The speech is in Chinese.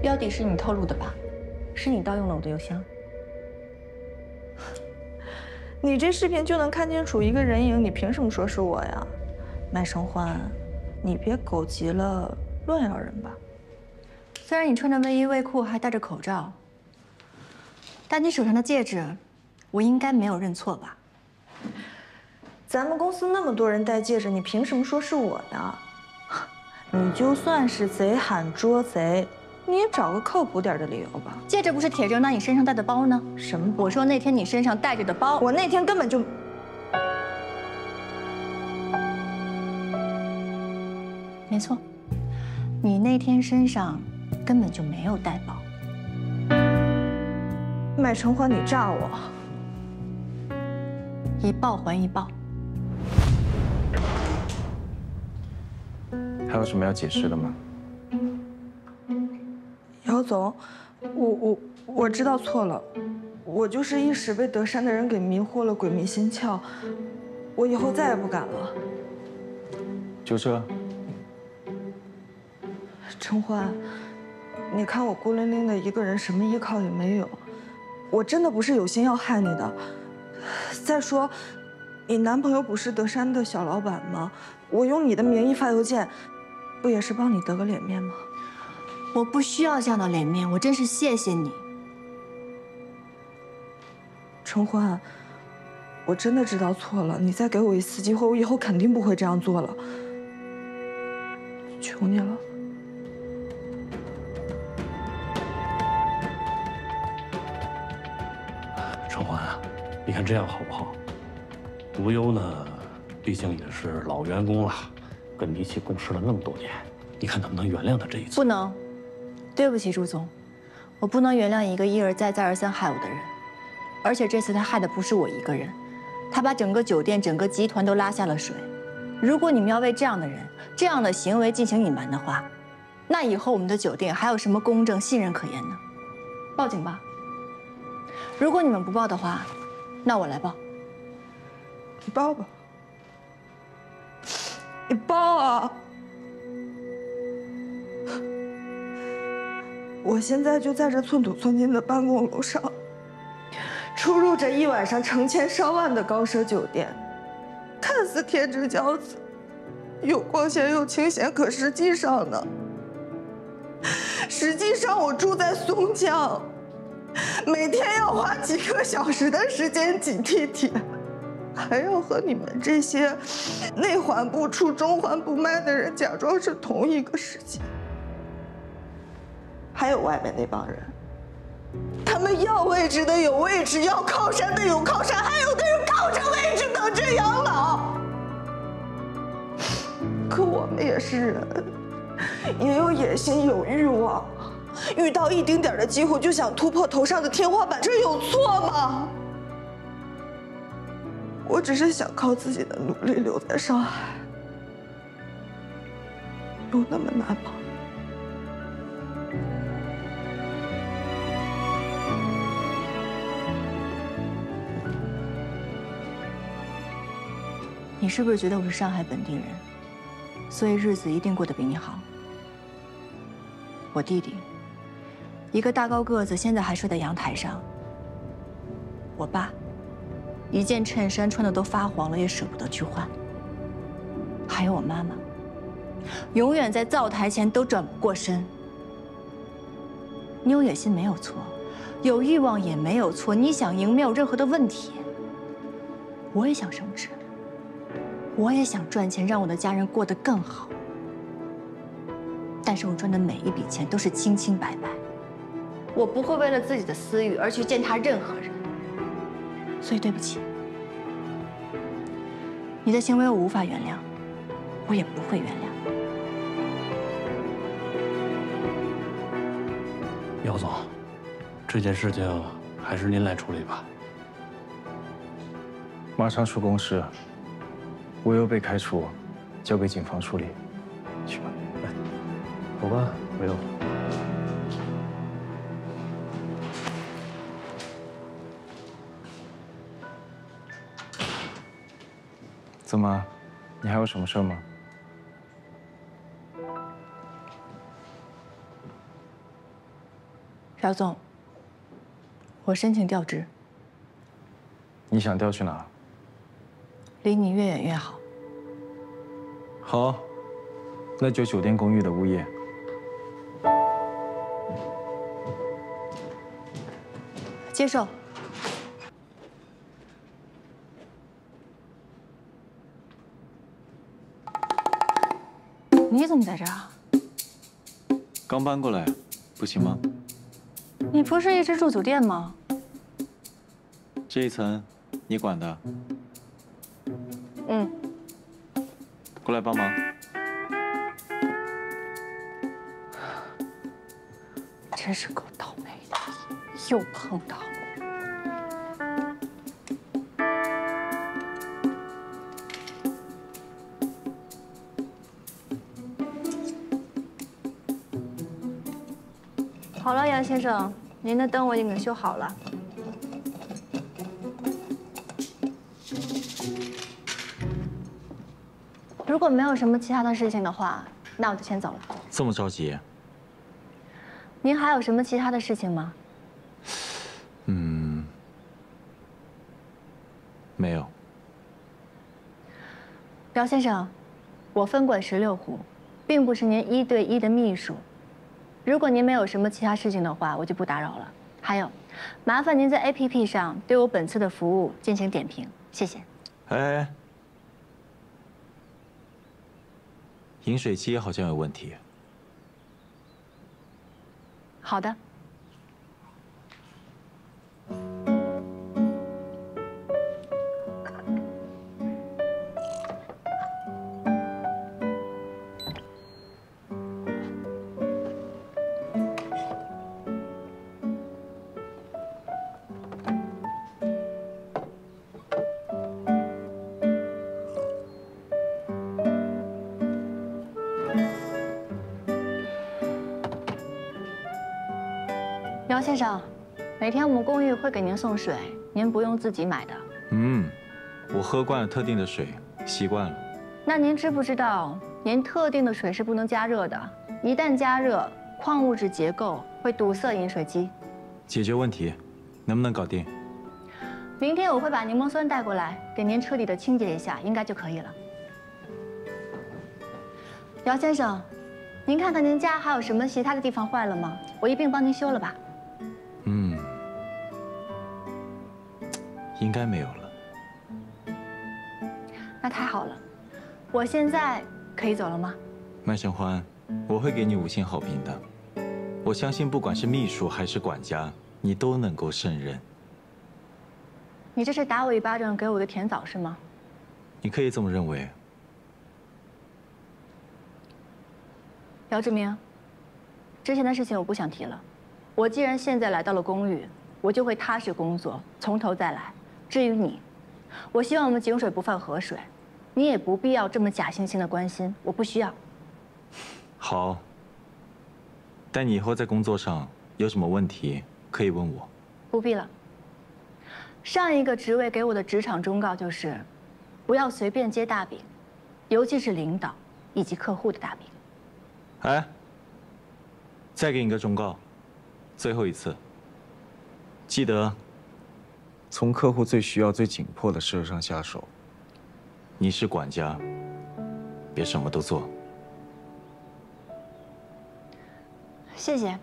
标底是你透露的吧？是你盗用了我的邮箱。你这视频就能看清楚一个人影，你凭什么说是我呀？麦生欢，你别狗急了乱咬人吧。虽然你穿着卫衣卫裤还戴着口罩，但你手上的戒指，我应该没有认错吧？咱们公司那么多人戴戒指，你凭什么说是我呀？你就算是贼喊捉贼。你也找个靠谱点的理由吧。戒指不是铁证，那你身上带的包呢？什么？我说那天你身上带着的包，我那天根本就……没错，你那天身上根本就没有带包。麦承欢，你诈我！一报还一报。还有什么要解释的吗？姚总，我我我知道错了，我就是一时被德山的人给迷惑了，鬼迷心窍，我以后再也不敢了。就这？陈欢，你看我孤零零的一个人，什么依靠也没有，我真的不是有心要害你的。再说，你男朋友不是德山的小老板吗？我用你的名义发邮件，不也是帮你得个脸面吗？我不需要这样的脸面，我真是谢谢你，陈欢。我真的知道错了，你再给我一次机会，我以后肯定不会这样做了。求你了，陈欢啊，你看这样好不好？无忧呢，毕竟也是老员工了，跟你一起共事了那么多年，你看能不能原谅他这一次？不能。对不起，朱总，我不能原谅一个一而再、再而三害我的人，而且这次他害的不是我一个人，他把整个酒店、整个集团都拉下了水。如果你们要为这样的人、这样的行为进行隐瞒的话，那以后我们的酒店还有什么公正、信任可言呢？报警吧。如果你们不报的话，那我来报。你报吧，你报啊！我现在就在这寸土寸金的办公楼上，出入着一晚上成千上万的高奢酒店，看似天之骄子，又光鲜又清闲，可实际上呢？实际上我住在松江，每天要花几个小时的时间挤地铁，还要和你们这些内环不出、中环不卖的人假装是同一个世界。还有外面那帮人，他们要位置的有位置，要靠山的有靠山，还有的人靠着位置等着养老。可我们也是人，也有野心，有欲望，遇到一丁点的机会就想突破头上的天花板，这有错吗？我只是想靠自己的努力留在上海，有那么难吗？你是不是觉得我是上海本地人，所以日子一定过得比你好？我弟弟，一个大高个子，现在还睡在阳台上。我爸，一件衬衫穿的都发黄了，也舍不得去换。还有我妈妈，永远在灶台前都转不过身。你有野心没有错，有欲望也没有错，你想赢没有任何的问题。我也想升职。我也想赚钱，让我的家人过得更好。但是我赚的每一笔钱都是清清白白，我不会为了自己的私欲而去践踏任何人。所以对不起，你的行为我无法原谅，我也不会原谅。姚总，这件事情还是您来处理吧。马上出公司。无忧被开除，交给警方处理。去吧，来，走吧，无忧。怎么，你还有什么事吗？朴总，我申请调职，你想调去哪？离你越远越好。好，那就酒店公寓的物业。接受。你怎么在这儿啊？刚搬过来，不行吗？你不是一直住酒店吗？这一层你管的，来帮忙。真是够倒霉的，又碰到。好了，杨先生，您的灯我已经给修好了。如果没有什么其他的事情的话，那我就先走了。这么着急？您还有什么其他的事情吗？嗯，没有。姚先生，我分管十六湖，并不是您一对一的秘书。如果您没有什么其他事情的话，我就不打扰了。还有，麻烦您在 APP 上对我本次的服务进行点评，谢谢。哎，饮水机好像有问题。好的。姚先生，每天我们公寓会给您送水，您不用自己买的。嗯，我喝惯了特定的水，习惯了。那您知不知道，您特定的水是不能加热的，一旦加热，矿物质结构会堵塞饮水机。解决问题，能不能搞定？明天我会把柠檬酸带过来，给您彻底的清洁一下，应该就可以了。姚先生，您看看您家还有什么其他的地方坏了吗？我一并帮您修了吧。应该没有了。那太好了，我现在可以走了吗？麦承欢，我会给你五星好评的。我相信，不管是秘书还是管家，你都能够胜任。你这是打我一巴掌，给我个甜枣是吗？你可以这么认为。姚志明，之前的事情我不想提了。我既然现在来到了公寓，我就会踏实工作，从头再来。至于你，我希望我们井水不犯河水，你也不必要这么假惺惺的关心，我不需要。好，但你以后在工作上有什么问题可以问我。不必了。上一个职位给我的职场忠告就是，不要随便接大饼，尤其是领导以及客户的大饼。哎，再给你个忠告。最后一次，记得从客户最需要、最紧迫的事上下手。你是管家，别什么都做。谢谢。